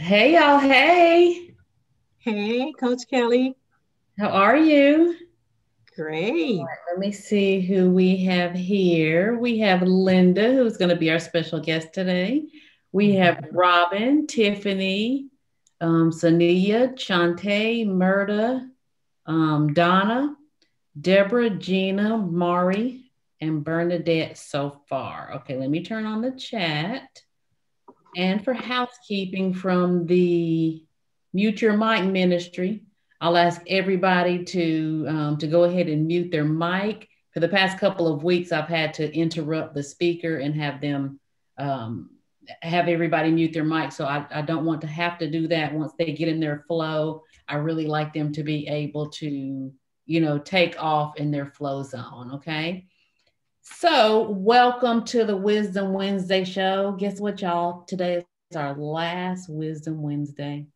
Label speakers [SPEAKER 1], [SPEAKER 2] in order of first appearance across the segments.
[SPEAKER 1] Hey, y'all. Hey.
[SPEAKER 2] Hey, Coach Kelly.
[SPEAKER 1] How are you?
[SPEAKER 2] Great.
[SPEAKER 1] Right, let me see who we have here. We have Linda, who's going to be our special guest today. We have mm-hmm. Robin, Tiffany, um, Sania, Chante, Murda, um, Donna, Deborah, Gina, Mari, and Bernadette so far. Okay, let me turn on the chat. And for housekeeping from the Mute Your Mic Ministry, I'll ask everybody to um, to go ahead and mute their mic. For the past couple of weeks, I've had to interrupt the speaker and have them um, have everybody mute their mic. So I, I don't want to have to do that once they get in their flow. I really like them to be able to, you know, take off in their flow zone. Okay. So, welcome to the Wisdom Wednesday show. Guess what, y'all? Today is our last Wisdom Wednesday.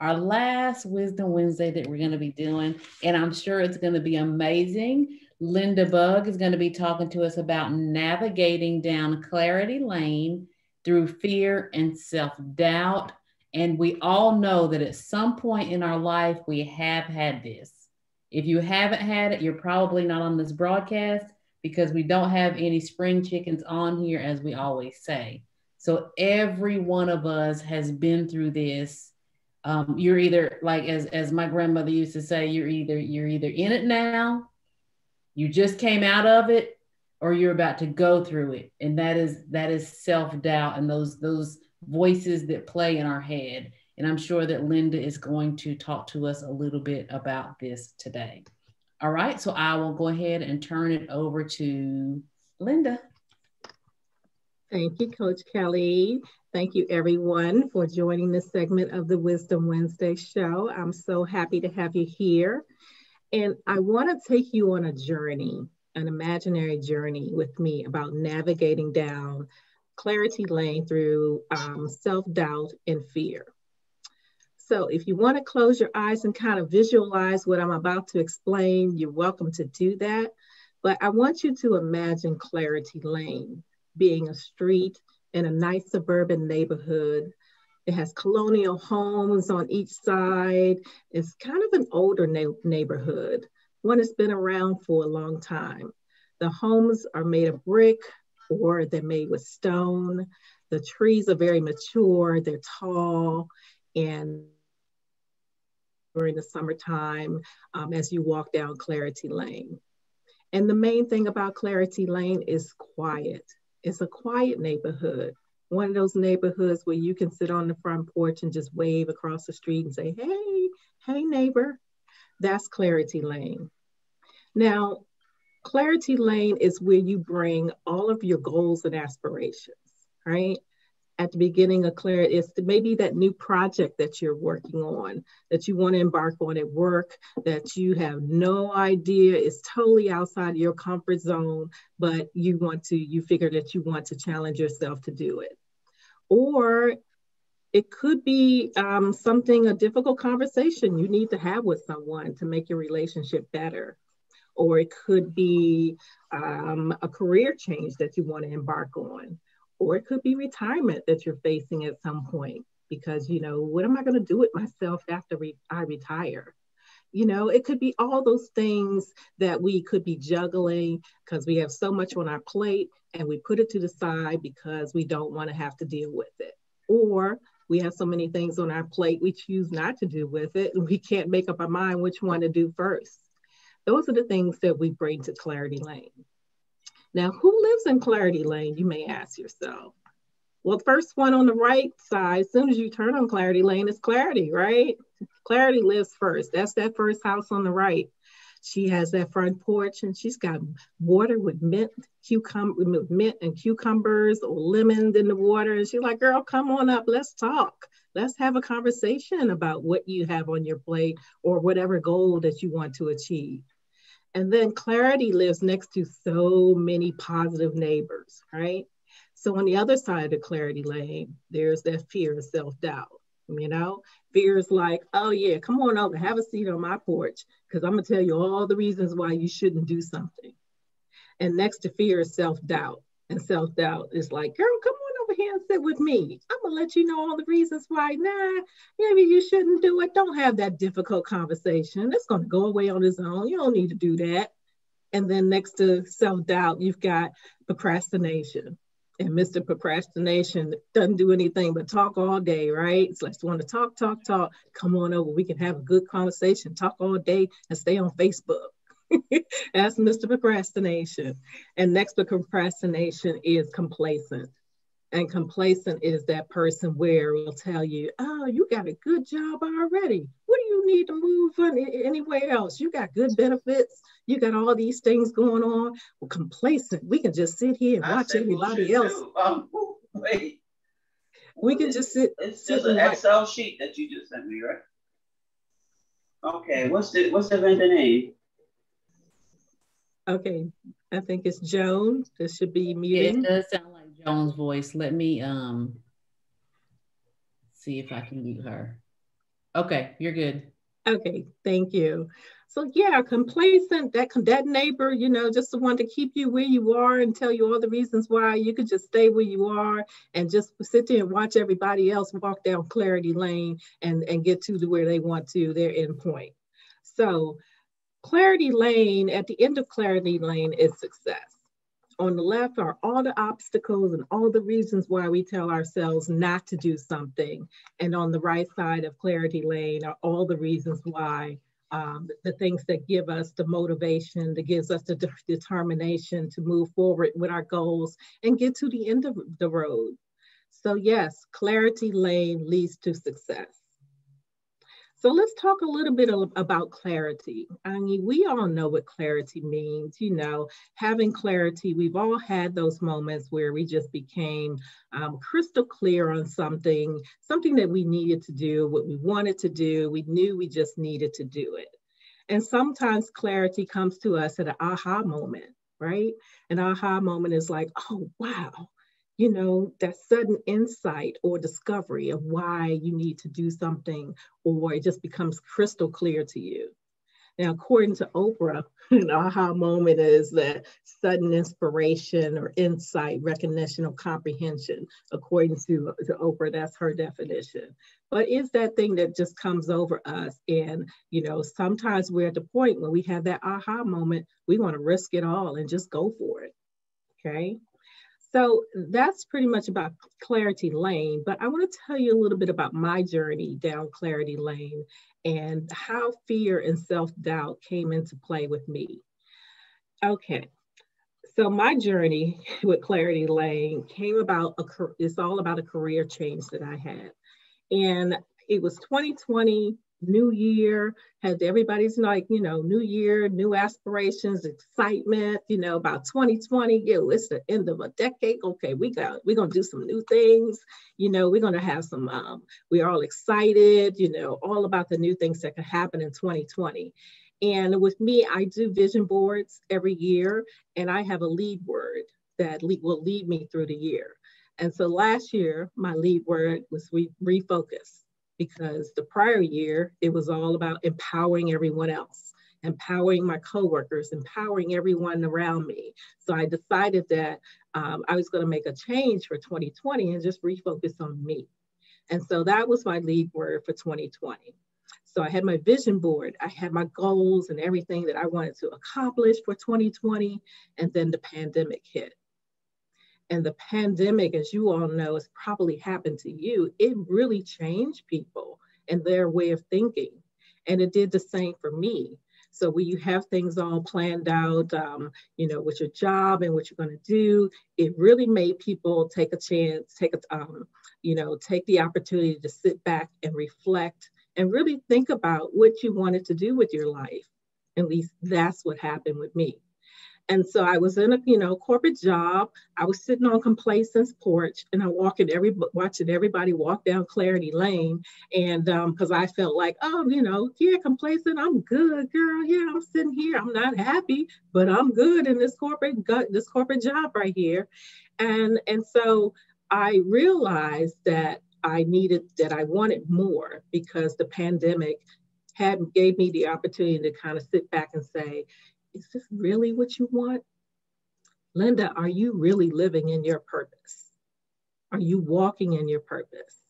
[SPEAKER 1] Our last Wisdom Wednesday that we're going to be doing, and I'm sure it's going to be amazing. Linda Bug is going to be talking to us about navigating down clarity lane through fear and self doubt. And we all know that at some point in our life, we have had this. If you haven't had it, you're probably not on this broadcast because we don't have any spring chickens on here, as we always say. So every one of us has been through this. Um, you're either like as as my grandmother used to say, you're either you're either in it now, you just came out of it, or you're about to go through it. And that is that is self-doubt and those those voices that play in our head. And I'm sure that Linda is going to talk to us a little bit about this today. All right, so I will go ahead and turn it over to Linda.
[SPEAKER 2] Thank you, Coach Kelly. Thank you, everyone, for joining this segment of the Wisdom Wednesday show. I'm so happy to have you here. And I want to take you on a journey, an imaginary journey with me about navigating down clarity lane through um, self doubt and fear. So if you want to close your eyes and kind of visualize what I'm about to explain, you're welcome to do that. But I want you to imagine Clarity Lane being a street in a nice suburban neighborhood. It has colonial homes on each side. It's kind of an older na neighborhood, one that's been around for a long time. The homes are made of brick or they're made with stone. The trees are very mature, they're tall, and during the summertime um, as you walk down Clarity Lane. And the main thing about Clarity Lane is quiet. It's a quiet neighborhood. One of those neighborhoods where you can sit on the front porch and just wave across the street and say, hey, hey, neighbor. That's Clarity Lane. Now, Clarity Lane is where you bring all of your goals and aspirations, right? At the beginning of Claire is maybe that new project that you're working on, that you want to embark on at work, that you have no idea is totally outside your comfort zone, but you want to, you figure that you want to challenge yourself to do it. Or it could be um, something, a difficult conversation you need to have with someone to make your relationship better. Or it could be um, a career change that you want to embark on or it could be retirement that you're facing at some point because you know what am i going to do with myself after re- i retire? You know it could be all those things that we could be juggling because we have so much on our plate and we put it to the side because we don't want to have to deal with it. Or we have so many things on our plate we choose not to do with it and we can't make up our mind which one to do first. Those are the things that we bring to clarity lane now, who lives in Clarity Lane, you may ask yourself? Well, the first one on the right side, as soon as you turn on Clarity Lane, is Clarity, right? Clarity lives first. That's that first house on the right. She has that front porch and she's got water with mint, cucumber, with mint and cucumbers or lemons in the water. And she's like, girl, come on up. Let's talk. Let's have a conversation about what you have on your plate or whatever goal that you want to achieve. And then Clarity lives next to so many positive neighbors, right? So on the other side of the Clarity Lane, there's that fear of self-doubt. You know, fear is like, oh yeah, come on over, have a seat on my porch, because I'm gonna tell you all the reasons why you shouldn't do something. And next to fear is self-doubt. And self-doubt is like, girl, come here and sit with me. I'm gonna let you know all the reasons why. Nah, maybe you shouldn't do it. Don't have that difficult conversation. It's gonna go away on its own. You don't need to do that. And then next to self doubt, you've got procrastination. And Mr. Procrastination doesn't do anything but talk all day, right? It's like want to talk, talk, talk. Come on over. We can have a good conversation, talk all day, and stay on Facebook. That's Mr. Procrastination. And next to procrastination is complacent. And complacent is that person where will tell you, oh, you got a good job already. What do you need to move on anywhere else? You got good benefits. You got all these things going on. Well, complacent. We can just sit here and watch everybody else. Um, wait. We can just sit.
[SPEAKER 3] It's just an Excel watch. sheet that you just sent me, right? Okay, what's the what's the vendor name?
[SPEAKER 2] Okay, I think it's Joan. This should be muted.
[SPEAKER 1] It does sound Joan's voice. Let me um see if I can mute her. Okay, you're good.
[SPEAKER 2] Okay, thank you. So yeah, complacent, that that neighbor, you know, just the one to keep you where you are and tell you all the reasons why you could just stay where you are and just sit there and watch everybody else walk down clarity lane and, and get to the, where they want to, their end point. So Clarity lane, at the end of clarity lane is success. On the left are all the obstacles and all the reasons why we tell ourselves not to do something. And on the right side of clarity lane are all the reasons why um, the things that give us the motivation, that gives us the de determination to move forward with our goals and get to the end of the road. So yes, clarity lane leads to success. So let's talk a little bit about clarity. I mean, we all know what clarity means. You know, having clarity, we've all had those moments where we just became um, crystal clear on something, something that we needed to do, what we wanted to do. We knew we just needed to do it. And sometimes clarity comes to us at an aha moment, right? An aha moment is like, oh, wow, you know, that sudden insight or discovery of why you need to do something, or it just becomes crystal clear to you. Now, according to Oprah, an aha moment is that sudden inspiration or insight, recognition or comprehension. According to, to Oprah, that's her definition. But is that thing that just comes over us. And, you know, sometimes we're at the point when we have that aha moment, we want to risk it all and just go for it. Okay. So that's pretty much about Clarity Lane, but I want to tell you a little bit about my journey down Clarity Lane and how fear and self doubt came into play with me. Okay, so my journey with Clarity Lane came about, a, it's all about a career change that I had. And it was 2020 new year has everybody's like you know new year new aspirations excitement you know about 2020 yo it's the end of a decade. Okay we got we're gonna do some new things. You know we're gonna have some um, we're all excited you know all about the new things that could happen in 2020 and with me i do vision boards every year and i have a lead word that lead, will lead me through the year. And so last year my lead word was re- refocus because the prior year it was all about empowering everyone else empowering my coworkers empowering everyone around me. So i decided that um, i was going to make a change for 2020 and just refocus on me. And so that was my lead word for 2020 so i had my vision board i had my goals and everything that i wanted to accomplish for 2020 and then the pandemic hit and the pandemic, as you all know, has probably happened to you, it really changed people and their way of thinking. And it did the same for me. So when you have things all planned out, um, you know, with your job and what you're going to do, it really made people take a chance, take a, um, you know, take the opportunity to sit back and reflect and really think about what you wanted to do with your life. At least that's what happened with me. And so I was in a, you know, corporate job. I was sitting on complacence porch and I'm walking every watching everybody walk down Clarity Lane. And because um, I felt like, oh, you know, yeah, complacent, I'm good, girl. Yeah, I'm sitting here. I'm not happy, but I'm good in this corporate gut, this corporate job right here. And and so I realized that I needed that I wanted more because the pandemic had gave me the opportunity to kind of sit back and say, is this really what you want? Linda, are you really living in your purpose? Are you walking in your purpose?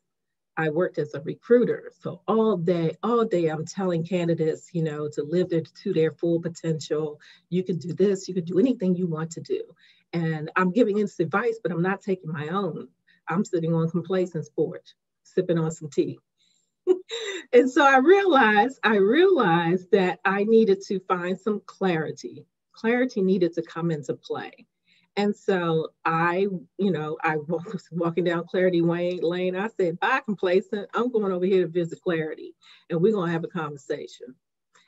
[SPEAKER 2] I worked as a recruiter. So all day, all day, I'm telling candidates, you know, to live their, to their full potential. You can do this, you can do anything you want to do. And I'm giving this advice, but I'm not taking my own. I'm sitting on complacence porch, sipping on some tea. and so I realized, I realized that I needed to find some clarity. Clarity needed to come into play. And so I, you know, I was walking down Clarity Lane. I said, bye, complacent. I'm going over here to visit Clarity and we're going to have a conversation.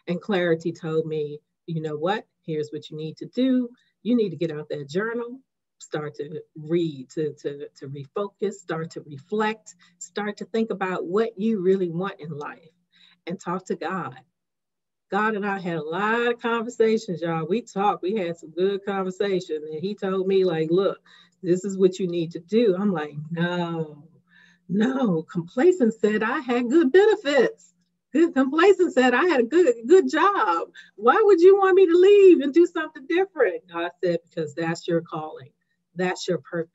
[SPEAKER 2] And Clarity told me, you know what? Here's what you need to do. You need to get out that journal, start to read, to, to, to refocus, start to reflect, start to think about what you really want in life and talk to God. God and I had a lot of conversations, y'all. We talked, we had some good conversation. And he told me, like, look, this is what you need to do. I'm like, no, no. Complacent said I had good benefits. Good complacent said I had a good, good job. Why would you want me to leave and do something different? God said, because that's your calling. That's your purpose.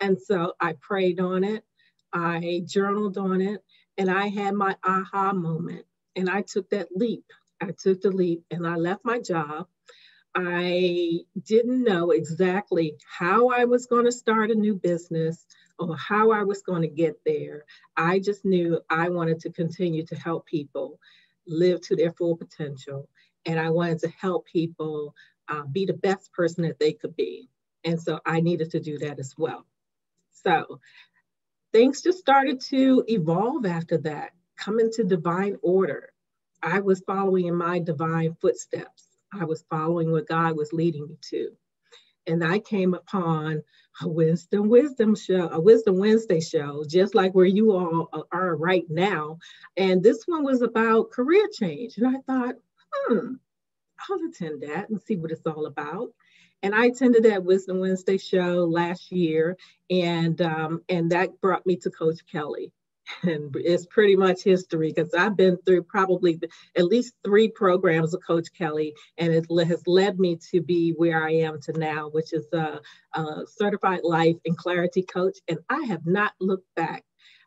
[SPEAKER 2] And so I prayed on it. I journaled on it and I had my aha moment and I took that leap. I took the leap and I left my job. I didn't know exactly how I was going to start a new business or how I was going to get there. I just knew I wanted to continue to help people live to their full potential. And I wanted to help people uh, be the best person that they could be. And so I needed to do that as well. So things just started to evolve after that come into divine order. I was following in my divine footsteps. I was following what God was leading me to. And I came upon a wisdom, wisdom show, a wisdom Wednesday show, just like where you all are right now. And this one was about career change. And I thought, hmm, I'll attend that and see what it's all about. And I attended that Wisdom Wednesday show last year, and um, and that brought me to Coach Kelly and it's pretty much history because I've been through probably at least three programs of Coach Kelly, and it has led me to be where I am to now, which is a, a certified life and clarity coach. And I have not looked back.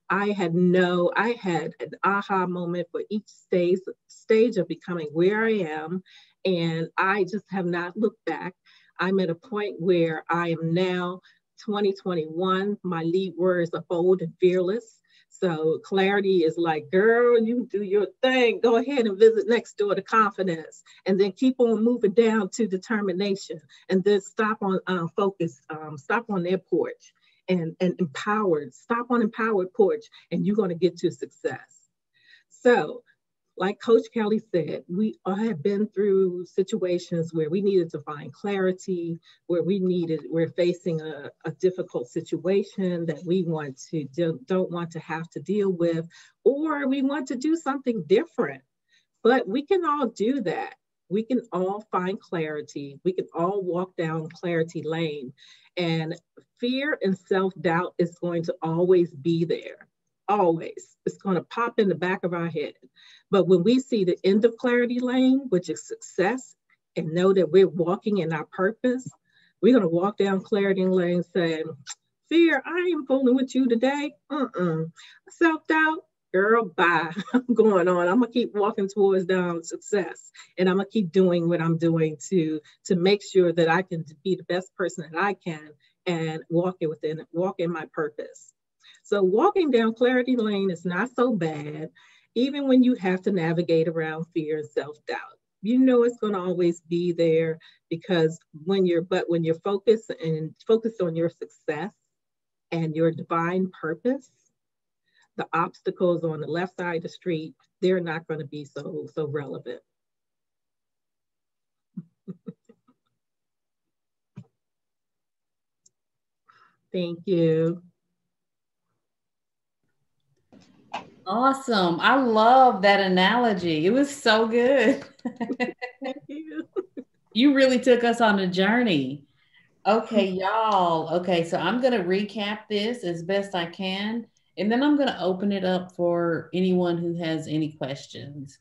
[SPEAKER 2] I had no, I had an aha moment for each stage stage of becoming where I am, and I just have not looked back. I'm at a point where I am now 2021. My lead words are bold and fearless. So clarity is like, girl, you do your thing. Go ahead and visit next door to confidence, and then keep on moving down to determination, and then stop on uh, focus. Um, stop on their porch, and and empowered. Stop on empowered porch, and you're going to get to success. So like Coach Kelly said, we have been through situations where we needed to find clarity, where we needed, we're facing a, a difficult situation that we want to do, don't want to have to deal with, or we want to do something different. But we can all do that. We can all find clarity. We can all walk down clarity lane. And fear and self doubt is going to always be there always. It's going to pop in the back of our head. But when we see the end of clarity lane, which is success, and know that we're walking in our purpose, we're going to walk down clarity lane saying, Fear, I ain't fooling with you today. Uh-uh. Self doubt, girl, bye. I'm going on. I'm gonna keep walking towards down success, and I'm gonna keep doing what I'm doing to to make sure that I can be the best person that I can and walk it within walk in my purpose. So walking down clarity lane is not so bad, even when you have to navigate around fear and self-doubt. You know it's going to always be there because when you're, but when you're focused and focused on your success and your divine purpose, the obstacles on the left side of the street, they're not going to be so, so relevant. Thank you.
[SPEAKER 1] Awesome. I love that analogy. It was so good. Thank you. You really took us on a journey. Okay, y'all. Okay, so I'm going to recap this as best I can, and then I'm going to open it up for anyone who has any questions.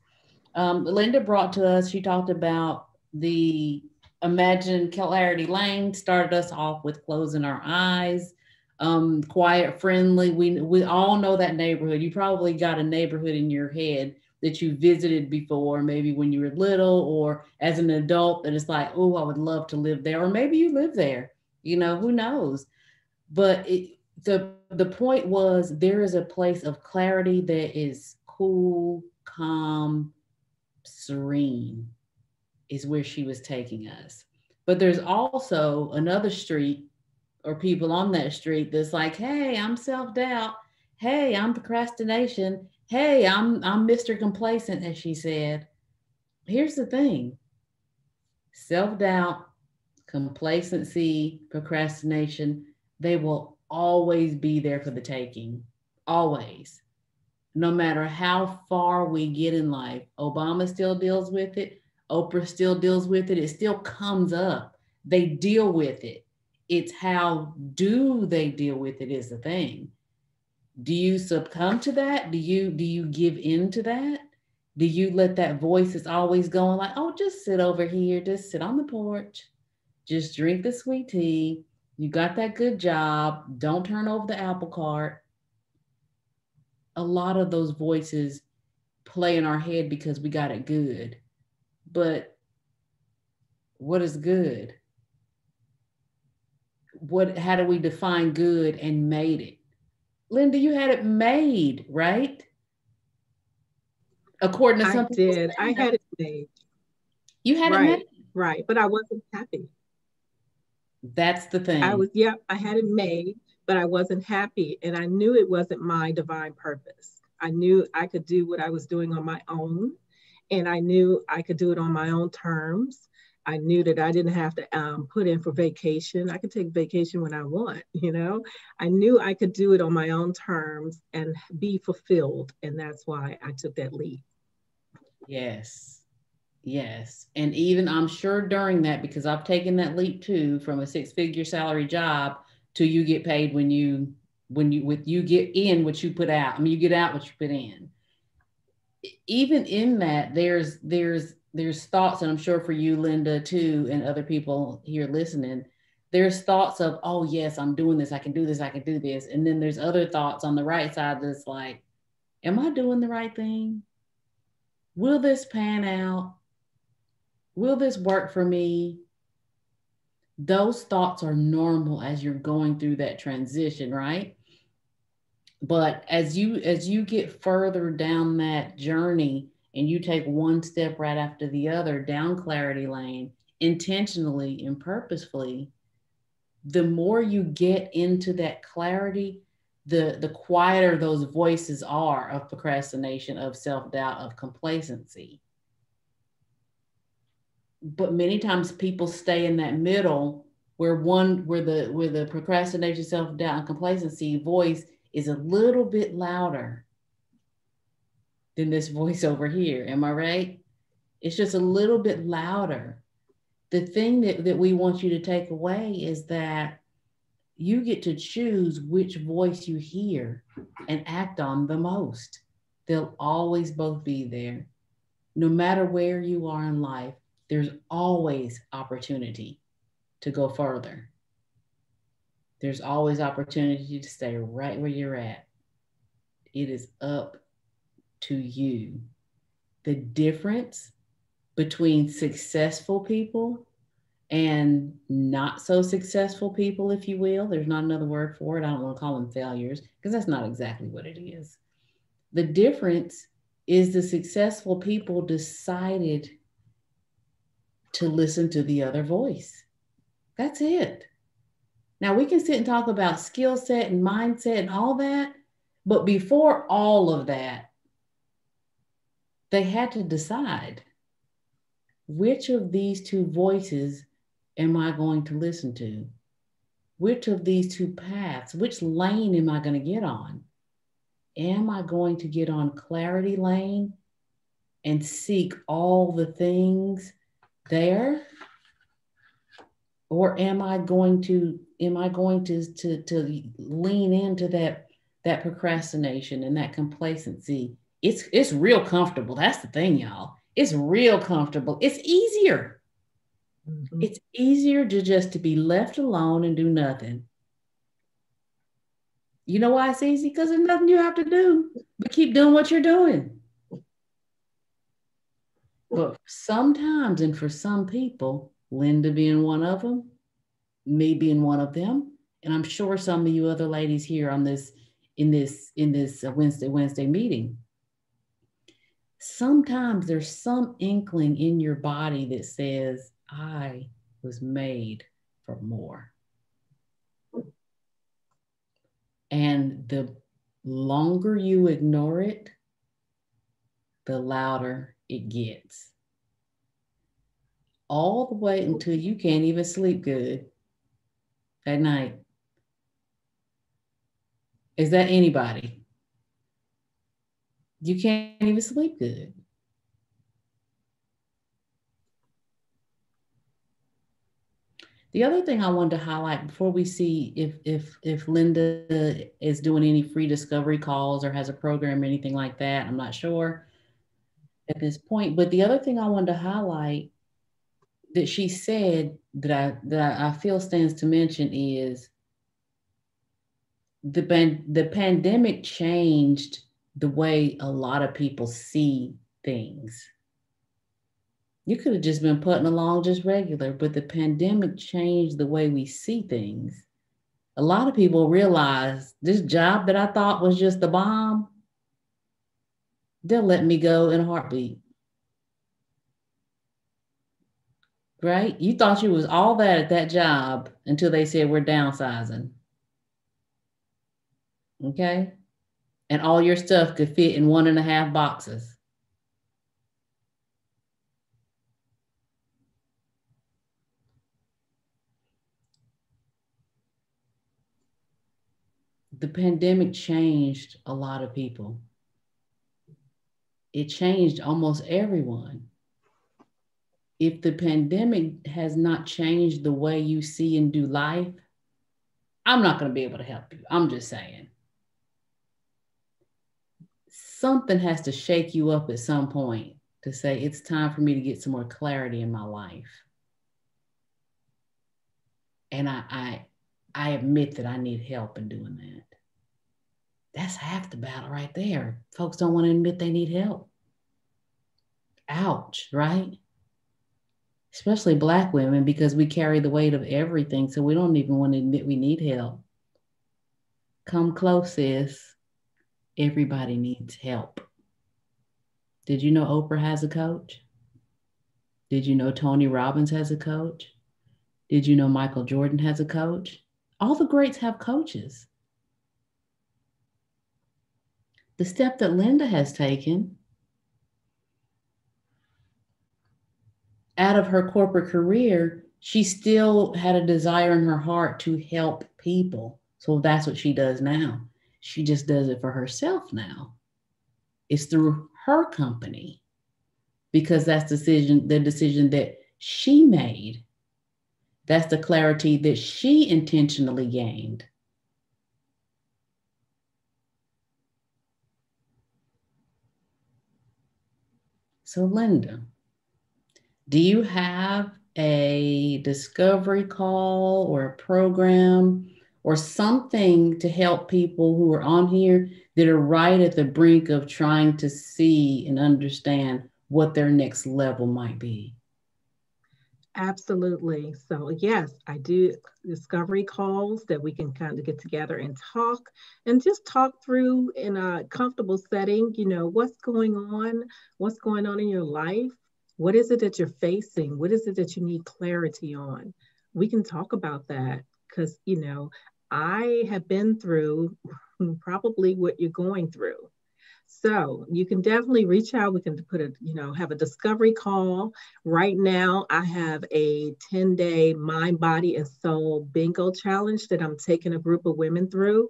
[SPEAKER 1] Um, Linda brought to us, she talked about the Imagine Clarity Lane, started us off with closing our eyes. Um, quiet, friendly. We we all know that neighborhood. You probably got a neighborhood in your head that you visited before, maybe when you were little or as an adult, that it's like, oh, I would love to live there, or maybe you live there. You know, who knows? But it, the the point was there is a place of clarity that is cool, calm, serene, is where she was taking us. But there's also another street or people on that street that's like, hey, I'm self-doubt. Hey, I'm procrastination. Hey, I'm I'm Mr. Complacent, as she said. Here's the thing. Self-doubt, complacency, procrastination, they will always be there for the taking. Always. No matter how far we get in life, Obama still deals with it. Oprah still deals with it. It still comes up. They deal with it it's how do they deal with it is the thing. Do you succumb to that? Do you do you give in to that? Do you let that voice that's always going like oh just sit over here just sit on the porch just drink the sweet tea you got that good job don't turn over the apple cart. A lot of those voices play in our head because we got it good. But what is good what how do we define good and made it? Linda you had it made right? According to something.
[SPEAKER 2] I did. i had it made.
[SPEAKER 1] You had
[SPEAKER 2] right,
[SPEAKER 1] it made?
[SPEAKER 2] right but i wasn't happy.
[SPEAKER 1] That's the thing.
[SPEAKER 2] I was yeah i had it made but i wasn't happy and i knew it wasn't my divine purpose. I knew i could do what i was doing on my own and i knew i could do it on my own terms I knew that I didn't have to um, put in for vacation. I could take vacation when I want, you know. I knew I could do it on my own terms and be fulfilled. And that's why I took that leap.
[SPEAKER 1] Yes. Yes. And even I'm sure during that, because I've taken that leap too from a six figure salary job to you get paid when you, when you, with you get in what you put out. I mean, you get out what you put in. Even in that, there's, there's, there's thoughts, and I'm sure for you, Linda, too, and other people here listening, there's thoughts of, oh, yes, I'm doing this, I can do this, I can do this. And then there's other thoughts on the right side that's like, am I doing the right thing? Will this pan out? Will this work for me? Those thoughts are normal as you're going through that transition, right? But as you as you get further down that journey, and you take one step right after the other down clarity lane intentionally and purposefully, the more you get into that clarity, the, the quieter those voices are of procrastination, of self doubt, of complacency. But many times people stay in that middle where one where the where the procrastination, self doubt, and complacency voice is a little bit louder than this voice over here. Am I right? It's just a little bit louder. The thing that, that we want you to take away is that you get to choose which voice you hear and act on the most. They'll always both be there. No matter where you are in life, there's always opportunity to go further. There's always opportunity to stay right where you're at. It is up to you. The difference between successful people and not so successful people, if you will, there's not another word for it. I don't want to call them failures because that's not exactly what it is. The difference is the successful people decided to listen to the other voice. That's it. Now we can sit and talk about skill set and mindset and all that, but before all of that, they had to decide which of these two voices am I going to listen to? Which of these two paths, which lane am I going to get on? Am I going to get on clarity lane and seek all the things there? Or am I going to am I going to, to, to lean into that that procrastination and that complacency it's it's real comfortable. That's the thing, y'all. It's real comfortable. It's easier. Mm-hmm. It's easier to just to be left alone and do nothing. You know why it's easy? Because there's nothing you have to do but keep doing what you're doing. But sometimes, and for some people, Linda being one of them, me being one of them, and I'm sure some of you other ladies here on this in this in this uh, Wednesday Wednesday meeting. Sometimes there's some inkling in your body that says, "I was made for more." And the longer you ignore it, the louder it gets. All the way until you can't even sleep good at night. Is that anybody? You can't even sleep good. The other thing I wanted to highlight before we see if if if Linda is doing any free discovery calls or has a program or anything like that, I'm not sure at this point. But the other thing I wanted to highlight that she said that I that I feel stands to mention is the the pandemic changed the way a lot of people see things. You could have just been putting along just regular, but the pandemic changed the way we see things. A lot of people realize this job that I thought was just a bomb, they'll let me go in a heartbeat. Right? You thought you was all that at that job until they said we're downsizing. Okay? And all your stuff could fit in one and a half boxes. the pandemic changed a lot of people. It changed almost everyone. If the pandemic has not changed the way you see and do life, I'm not going to be able to help you. I'm just saying. Something has to shake you up at some point to say it's time for me to get some more clarity in my life. And I, I, I admit that I need help in doing that. That's half the battle right there. Folks don't want to admit they need help. Ouch, right? Especially Black women because we carry the weight of everything. So we don't even want to admit we need help. Come close, sis. Everybody needs help. Did you know Oprah has a coach? Did you know Tony Robbins has a coach? Did you know Michael Jordan has a coach? All the greats have coaches. the step that Linda has taken out of her corporate career, she still had a desire in her heart to help people. So that's what she does now. She just does it for herself now. It's through her company because that's decision the decision that she made. That's the clarity that she intentionally gained. So, Linda, do you have a discovery call or a program or something to help people who are on here that are right at the brink of trying to see and understand what their next level might be?
[SPEAKER 2] Absolutely. So, yes, I do discovery calls that we can kind of get together and talk and just talk through in a comfortable setting, you know, what's going on, what's going on in your life, what is it that you're facing, what is it that you need clarity on. We can talk about that because, you know, I have been through probably what you're going through. So you can definitely reach out. We can put a, you know, have a discovery call. Right now, I have a 10 day mind, body, and soul bingo challenge that I'm taking a group of women through.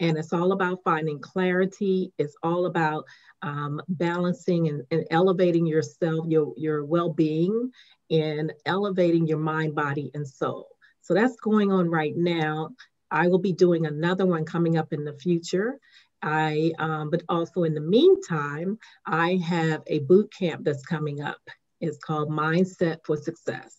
[SPEAKER 2] And it's all about finding clarity. It's all about um, balancing and, and elevating yourself, your, your well being, and elevating your mind, body, and soul. So that's going on right now. I will be doing another one coming up in the future. I, um, but also in the meantime, I have a boot camp that's coming up. It's called Mindset for Success.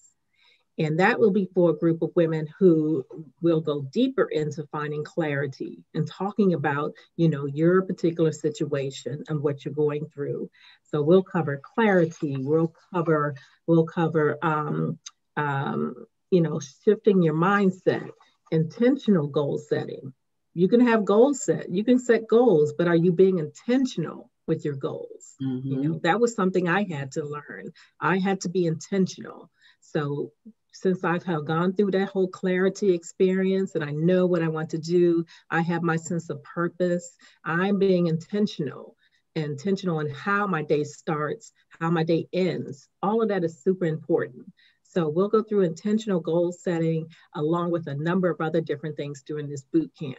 [SPEAKER 2] And that will be for a group of women who will go deeper into finding clarity and talking about, you know, your particular situation and what you're going through. So we'll cover clarity, we'll cover, we'll cover, um, um, you know, shifting your mindset, intentional goal setting. You can have goals set, you can set goals, but are you being intentional with your goals? Mm-hmm. You know, that was something I had to learn. I had to be intentional. So since I've gone through that whole clarity experience and I know what I want to do, I have my sense of purpose. I'm being intentional, intentional on how my day starts, how my day ends. All of that is super important. So we'll go through intentional goal setting along with a number of other different things during this boot camp.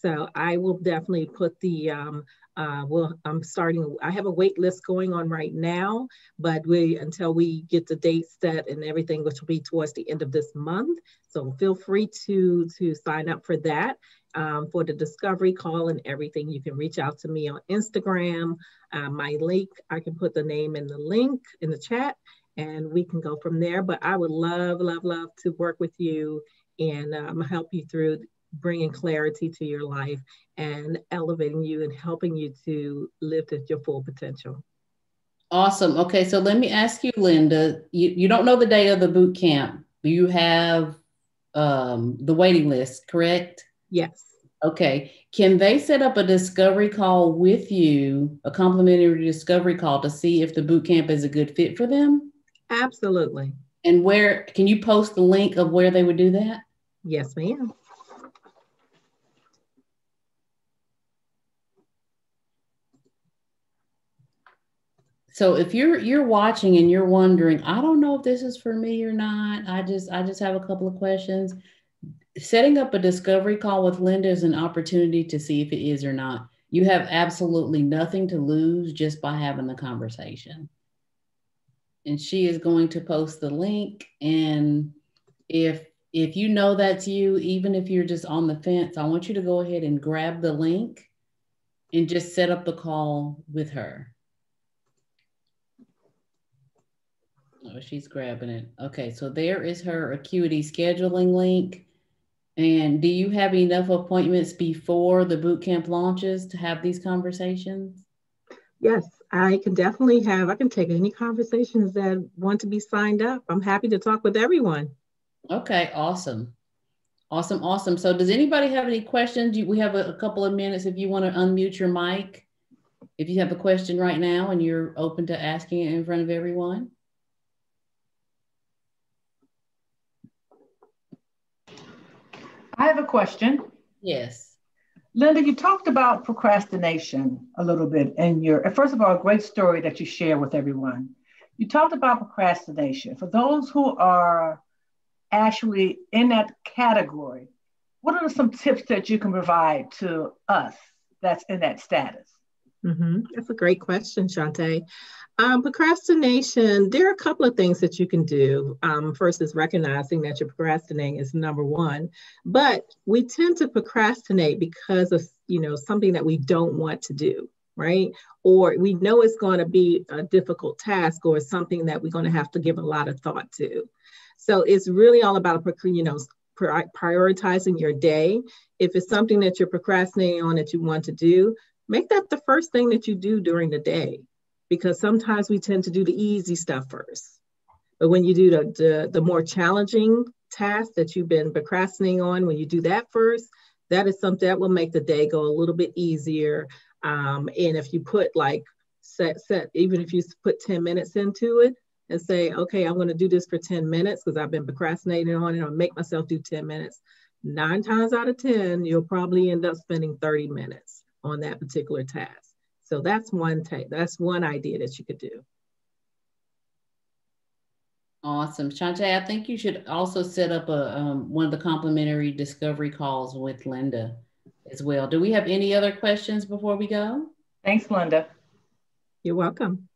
[SPEAKER 2] So I will definitely put the um, uh, well, I'm starting, I have a wait list going on right now, but we, until we get the date set and everything, which will be towards the end of this month. So feel free to, to sign up for that. Um, for the discovery call and everything, you can reach out to me on Instagram. Uh, my link, I can put the name in the link in the chat and we can go from there. But I would love, love, love to work with you and um, help you through bringing clarity to your life and elevating you and helping you to live to your full potential.
[SPEAKER 1] Awesome. Okay, so let me ask you, Linda. You, you don't know the day of the boot camp. You have um, the waiting list, correct?
[SPEAKER 2] Yes.
[SPEAKER 1] Okay. Can they set up a discovery call with you, a complimentary discovery call to see if the boot camp is a good fit for them?
[SPEAKER 2] Absolutely.
[SPEAKER 1] And where can you post the link of where they would do that?
[SPEAKER 2] Yes, ma'am.
[SPEAKER 1] So if you're you're watching and you're wondering, I don't know if this is for me or not. I just I just have a couple of questions. Setting up a discovery call with Linda is an opportunity to see if it is or not. You have absolutely nothing to lose just by having the conversation. And she is going to post the link and if if you know that's you, even if you're just on the fence, I want you to go ahead and grab the link and just set up the call with her. Oh, she's grabbing it. Okay, so there is her Acuity scheduling link. And do you have enough appointments before the boot camp launches to have these conversations?
[SPEAKER 2] Yes, I can definitely have. I can take any conversations that want to be signed up. I'm happy to talk with everyone.
[SPEAKER 1] Okay, awesome. Awesome, awesome. So, does anybody have any questions? We have a, a couple of minutes if you want to unmute your mic. If you have a question right now and you're open to asking it in front of everyone.
[SPEAKER 4] I have a question.
[SPEAKER 1] Yes.
[SPEAKER 4] Linda, you talked about procrastination a little bit in your, first of all, a great story that you share with everyone. You talked about procrastination. For those who are actually in that category, what are some tips that you can provide to us that's in that status?
[SPEAKER 2] Mm-hmm. That's a great question, Shante. Um, procrastination, there are a couple of things that you can do. Um, first is recognizing that you're procrastinating is number one, but we tend to procrastinate because of, you know, something that we don't want to do, right? Or we know it's going to be a difficult task or something that we're going to have to give a lot of thought to. So it's really all about, you know, prioritizing your day. If it's something that you're procrastinating on that you want to do, make that the first thing that you do during the day because sometimes we tend to do the easy stuff first. But when you do the, the, the more challenging task that you've been procrastinating on, when you do that first, that is something that will make the day go a little bit easier. Um, and if you put like set, set, even if you put 10 minutes into it and say, okay, I'm going to do this for 10 minutes because I've been procrastinating on it, I'll make myself do 10 minutes. Nine times out of 10, you'll probably end up spending 30 minutes on that particular task. So that's one take. That's one idea that you could do.
[SPEAKER 1] Awesome, Shantae. I think you should also set up a um, one of the complimentary discovery calls with Linda as well. Do we have any other questions before we go?
[SPEAKER 4] Thanks, Linda.
[SPEAKER 2] You're welcome.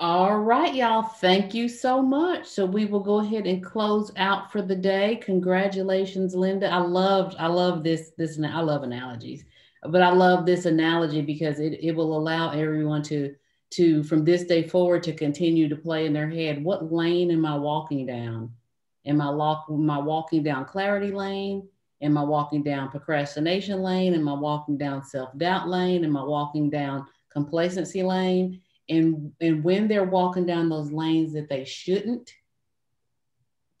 [SPEAKER 1] All right, y'all. Thank you so much. So we will go ahead and close out for the day. Congratulations, Linda. I loved, I love this, this, I love analogies, but I love this analogy because it, it will allow everyone to to from this day forward to continue to play in their head what lane am i walking down am i walk, am I walking down clarity lane am i walking down procrastination lane am i walking down self-doubt lane am i walking down complacency lane and and when they're walking down those lanes that they shouldn't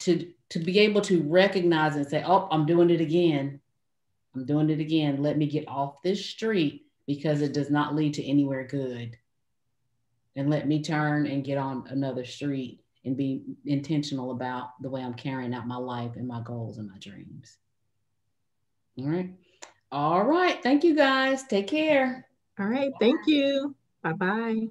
[SPEAKER 1] to to be able to recognize and say oh i'm doing it again i'm doing it again let me get off this street because it does not lead to anywhere good and let me turn and get on another street and be intentional about the way I'm carrying out my life and my goals and my dreams. All right. All right. Thank you guys. Take care.
[SPEAKER 2] All right. Thank you. Bye bye.